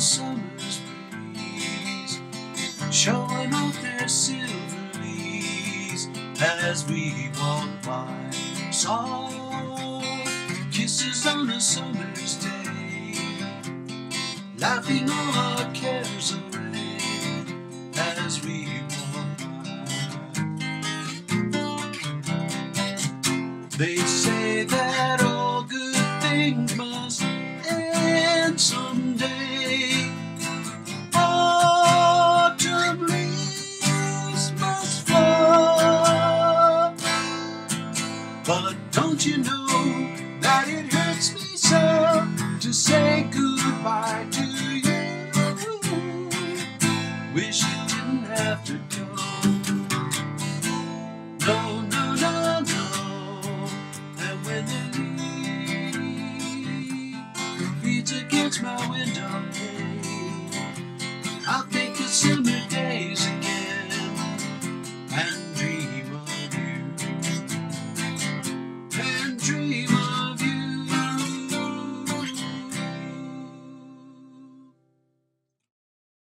summer's breeze, showing off their silver leaves as we walk by. Soft kisses on a summer's day, laughing all our cares away as we walk by. They say that. But don't you know that it hurts me so to say goodbye to you? Wish you didn't have to go. No, no, no, no. And when the leave, it beats against my window pane. I'll